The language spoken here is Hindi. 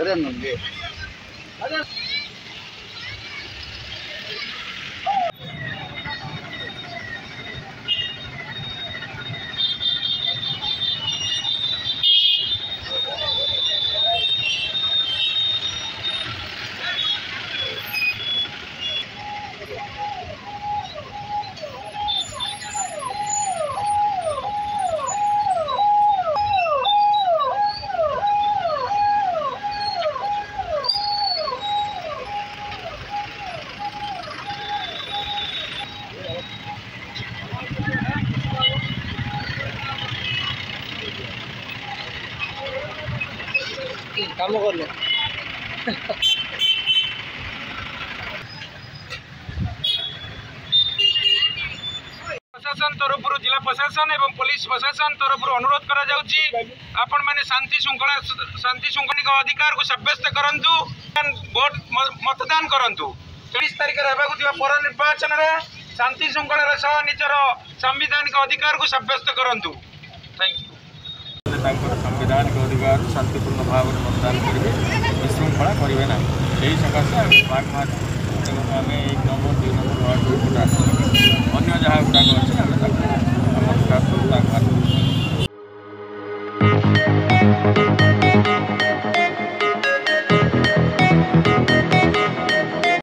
अरे नंगे अरे काम कर लो प्रशासन जिला प्रशासन एवं पुलिस प्रशासन तरफ़ अनुरोध कर आपण मैंने शांति श्रृंखला शांति श्रृंखलिक अधिकार को सब्यस्त करूँ भोट मतदान तारीख पर निर्वाचन में शांति श्रृंखलार निजर अधिकार को सब्यस्त करूँ थैंक यू ଗାଁରେ ଅଧିକାରରୁ ଶାନ୍ତିପୂର୍ଣ୍ଣ ଭାବରେ ମତଦାନ କରିବେ ବିଶୃଙ୍ଖଳା କରିବେ ନାହିଁ। ଏହି ସକାଶେ ଆମେ ଆମେ ଏକ ନମ୍ବର ଦୁଇ ନମ୍ବର ୱାର୍ଡ଼ରୁ ଭୋଟ ଆସୁ